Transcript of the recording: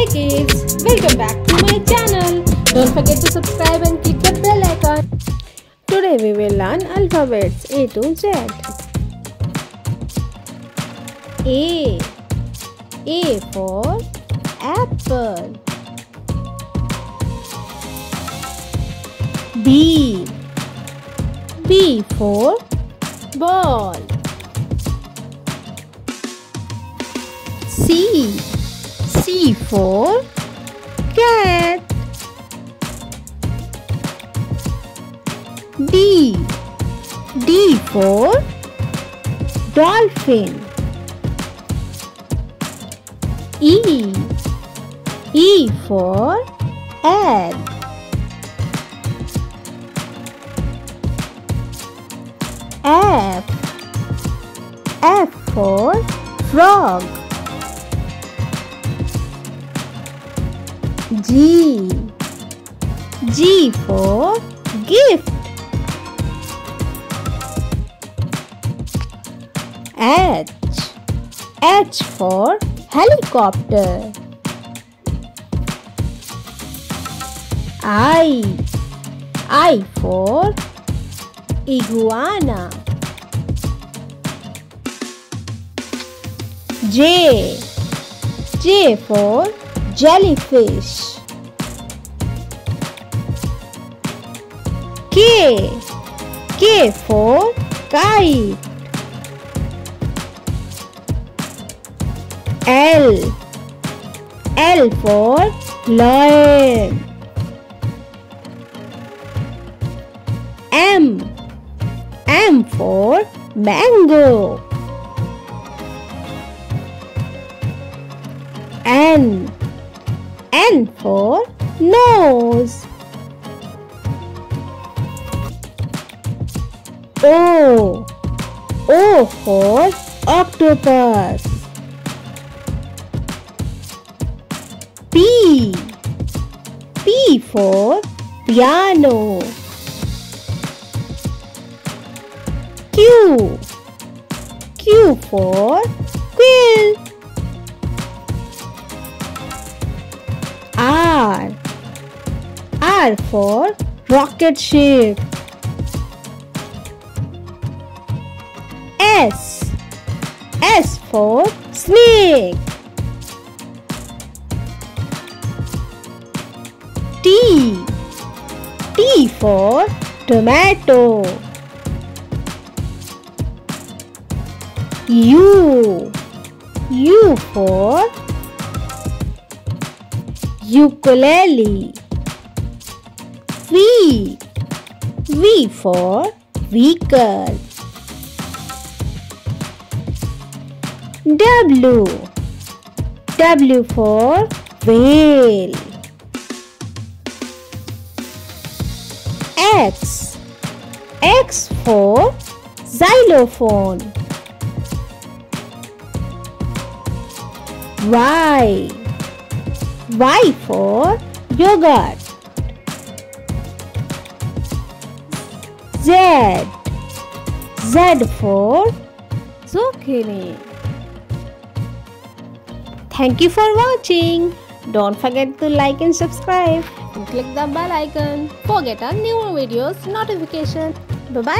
Hey kids, welcome back to my channel. Don't forget to subscribe and click the bell icon. Today we will learn alphabets A to Z. A. A for apple. B. B for ball. C. C for cat. D. D for dolphin. E. E for egg. F. F for frog. G. G for gift. H. H for helicopter. I. I for iguana. J. J for jellyfish. K. K for kite. L. L for lion. M. M for mango. N. N for nose. O. O for octopus. P. P for piano. Q. Q for quill. R for rocket ship. S. S for snake. T. T for tomato. U. U for ukulele. V. V for vehicle. W. W for whale. X. X for xylophone. Y. Y for yogurt. Z. Z for zucchini. Thank you for watching. Don't forget to like and subscribe and click the bell icon for get our new videos notification. Bye bye.